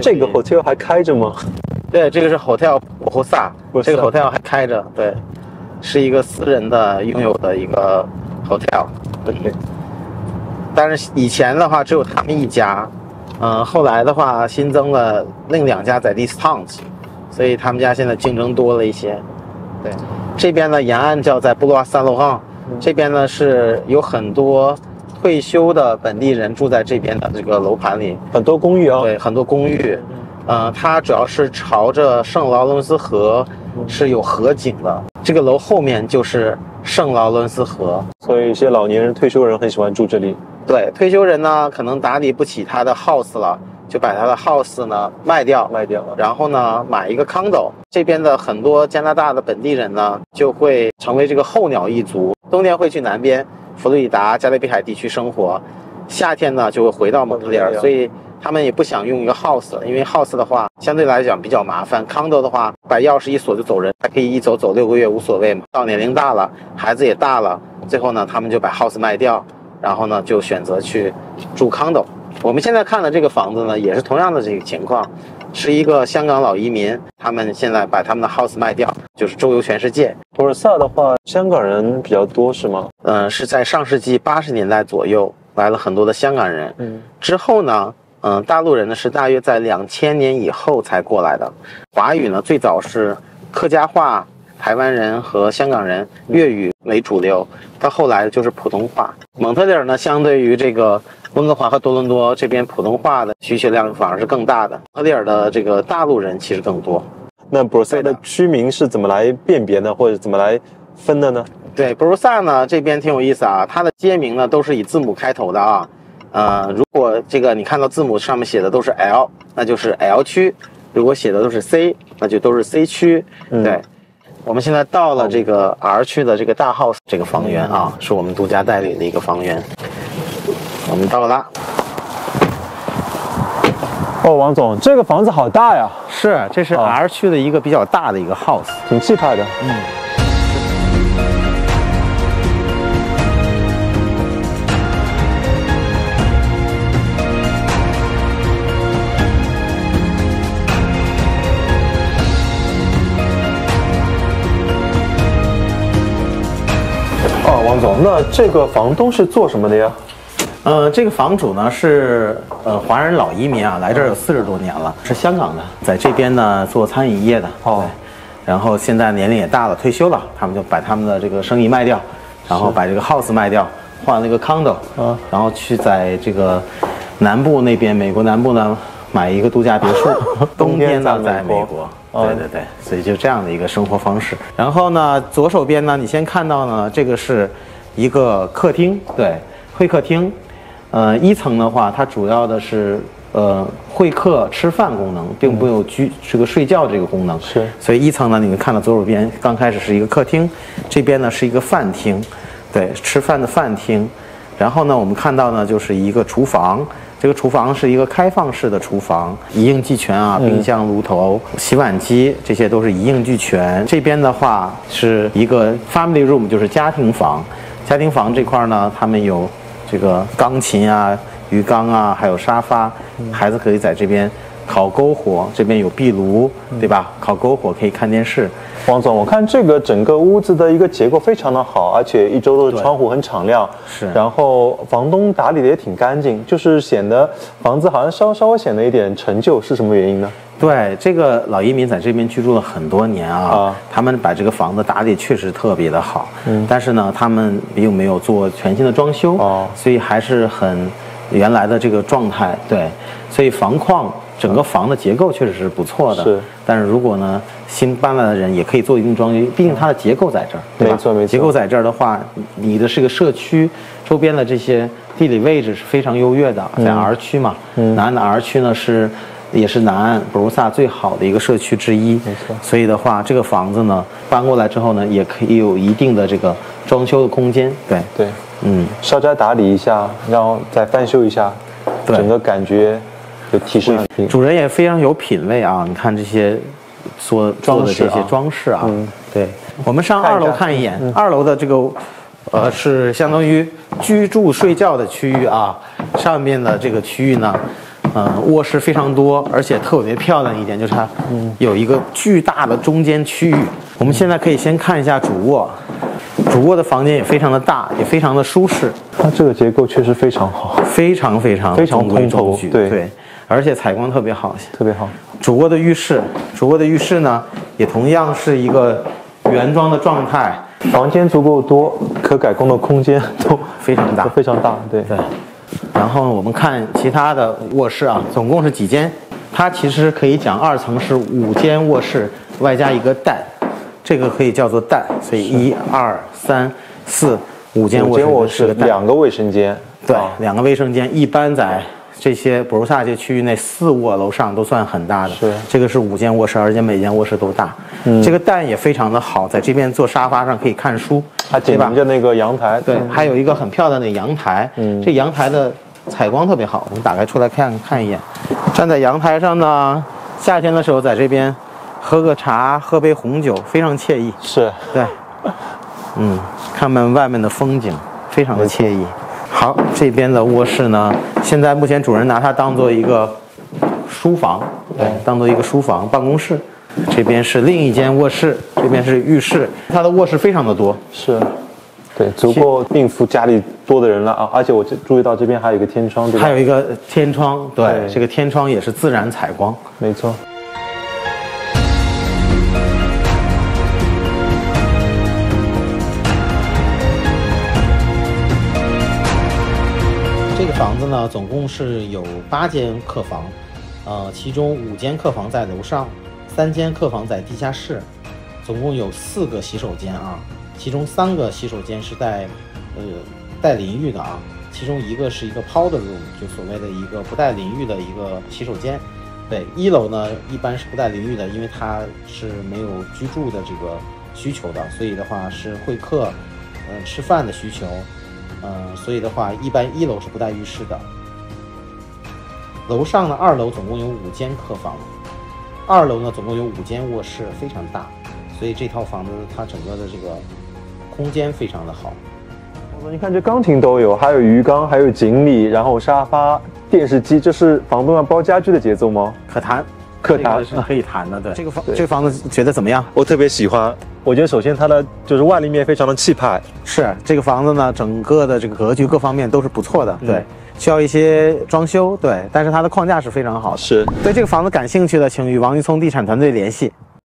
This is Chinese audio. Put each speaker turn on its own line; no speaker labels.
这个 hotel 还开着吗？
对，这个是 Hotel 博霍萨，这个 hotel 还开着，对，是一个私人的拥有的一个 hotel。对，但是以前的话只有他们一家，嗯、后来的话新增了另两家在 Distance，所以他们家现在竞争多了一些。对，这边呢沿岸叫在布洛萨洛昂，这边呢是有很多退休的本地人住在这边的这个楼盘里，
很多公寓啊。
对，很多公寓，呃，它主要是朝着圣劳伦斯河是有河景的。这个楼后面就是圣劳伦斯河。
所以一些老年人、退休人很喜欢住这里。
对，退休人呢可能打理不起他的 house 了，就把他的 house 呢卖掉，
卖掉了
然后呢买一个 condo。这边的很多加拿大的本地人呢就会成为这个候鸟一族，冬天会去南边佛罗里达、加勒比海地区生活，夏天呢就会回到蒙特利尔，所以他们也不想用一个 house，因为 house 的话相对来讲比较麻烦，condo 的话把钥匙一锁就走人，还可以一走走六个月无所谓嘛。到年龄大了，孩子也大了，最后呢他们就把 house 卖掉，然后呢就选择去住 condo。我们现在看的这个房子呢，也是同样的这个情况，是一个香港老移民，他们现在把他们的 house 卖掉，就是周游全世界。
博尔萨的话，香港人比较多是吗？
嗯、是在上世纪八十年代左右来了很多的香港人，
嗯，
之后呢，嗯、大陆人呢是大约在两千年以后才过来的。华语呢最早是客家话，台湾人和香港人粤语为主流，到后来就是普通话。蒙特利尔呢，相对于这个温哥华和多伦多这边普通话的需求量反而是更大的。蒙特利尔的这个大陆人其实更多。
那博尔萨的居民是怎么来辨别呢？或者怎么来分的呢？
对，布鲁萨呢这边挺有意思啊，它的街名呢都是以字母开头的啊。呃，如果这个你看到字母上面写的都是 L，那就是 L 区；如果写的都是 C，那就都是 C 区。
嗯
对，我们现在到了这个 R 区的这个大 house 这个房源啊，是我们独家代理的一个房源。我们到了，
哦，王总，这个房子好大呀，
是，这是
哦
R 区的一个比较大的一个 house。
挺气派的。
嗯。
总，那这个房东是做什么的呀？
呃，这个房主呢是呃华人老移民啊，来这儿有四十多年了，是香港的，在这边呢做餐饮业的。
哦
对，然后现在年龄也大了，退休了，他们就把他们的这个生意卖掉，然后把这个 house 卖掉，换了一个 condo，
啊
然后去在这个南部那边，美国南部呢买一个度假别墅，冬天呢在
美国
美国。
哦
对对对，所以就这样的一个生活方式。然后呢，左手边呢，你先看到呢，这个是一个客厅，对，会客厅。呃，一层的话，它主要的是呃会客吃饭功能，并不有居这个睡觉这个功能。
是
所以一层呢，你们看到左手边刚开始是一个客厅，这边呢是一个饭厅，对，吃饭的饭厅。然后呢，我们看到呢就是一个厨房，这个厨房是一个开放式的厨房，一应俱全啊，冰箱、炉头、洗碗机这些都是一应俱全。这边的话是一个 family room，就是家庭房。家庭房这块儿呢，他们有这个钢琴啊、鱼缸啊，还有沙发，孩子可以在这边烤篝火，这边有壁炉，对吧？烤篝火可以看电视。
王总，我看这个整个屋子的一个结构非常的好，而且一周的窗户很敞亮，
是
然后房东打理的也挺干净，就是显得房子好像稍稍微显得一点陈旧，是什么原因呢？
对，这个老移民在这边居住了很多年啊，
啊。
他们把这个房子打理确实特别的好，嗯，但是呢，他们并没有做全新的装修，
哦。
所以还是很原来的这个状态，对，所以房况整个房的结构确实是不错的，
是，
但是如果呢新搬来的人也可以做一定装修，毕竟它的结构在这儿，对吧？
没错没错。
结构在这儿的话，你的是个社区，周边的这些地理位置是非常优越的，在 R 区嘛，南岸的 R 区呢是也是南岸布鲁萨最好的一个社区之一，
没错。
所以的话，这个房子呢搬过来之后呢，也可以有一定的这个装修的空间，对，
对，
嗯，
稍加打理一下，然后再翻修一下，整个感觉就提升。很多。
主人也非常有品位啊！你看这些所做的这些
装饰啊。
装饰啊，
嗯。
对。我们上二楼看一眼，二楼的这个呃是相当于居住睡觉的区域啊，上面的这个区域呢，呃，卧室非常多，而且特别漂亮一点就是它有一个巨大的中间区域。我们现在可以先看一下主卧，主卧的房间也非常的大，也非常的舒适，
它这个结构确实非常好，
非常非常
非常通透对
对，而且采光特别好。
特别好。
主卧的浴室，主卧的浴室呢，也同样是一个原装的状态，
房间足够多，可改工的空间都
非常大
都。非常大。对，
对，然后我们看其他的卧室啊，总共是几间？它其实可以讲二层是五间卧室，外加一个带，这个可以叫做带，所以一二三四五间卧室
五间卧室，
是个蛋。
两个卫生间。
对
啊，
两个卫生间，一般在这些博如萨这区域内，四卧楼上都算很大的。
是
这个是五间卧室，而且每间卧室都大。嗯，这个蛋也非常的好，在这边坐沙发上可以看书，
它
对吧
紧邻？着那个阳台。
对，还有一个很漂亮的阳台，
嗯
这阳台的采光特别好，我们打开出来看看一眼。站在阳台上呢，夏天的时候在这边喝个茶，喝杯红酒，非常惬意。
是
对，嗯，看看外面的风景，非常的惬意。好，这边的卧室呢，现在目前主人拿它当做一个书房，对，当做一个书房办公室。这边是另一间卧室，这边是浴室，它的卧室非常的多，
是，对，足够应付家里多的人了啊！而且我这注意到这边还有一个天窗，对吧？
还有一个天窗，对，
对
这个天窗也是自然采光。
没错。
这个房子呢，总共是有八间客房，呃，其中五间客房在楼上，三间客房在地下室，总共有四个洗手间啊，其中三个洗手间是带，呃，带淋浴的啊，其中一个是一个 powder room，就所谓的一个不带淋浴的一个洗手间。对，一楼呢一般是不带淋浴的，因为它是没有居住的这个需求的，所以的话是会客，嗯、吃饭的需求。嗯，所以的话，一般一楼是不带浴室的。楼上呢，二楼总共有五间客房，二楼呢总共有五间卧室，非常大，所以这套房子它整个的这个空间非常的好。
你看这钢琴都有，还有鱼缸，还有锦鲤，然后沙发、电视机，这是房东要包家具的节奏吗？
可谈，
可谈
这个是可以谈的。对，这个房
对
这个房子觉得怎么样？
我特别喜欢。我觉得首先它的就是外立面非常的气派，
是这个房子呢，整个的这个格局各方面都是不错的。对
嗯，
需要一些装修，对，但是它的框架是非常好的。
是
对这个房子感兴趣的，请与王玉聪地产团队联系。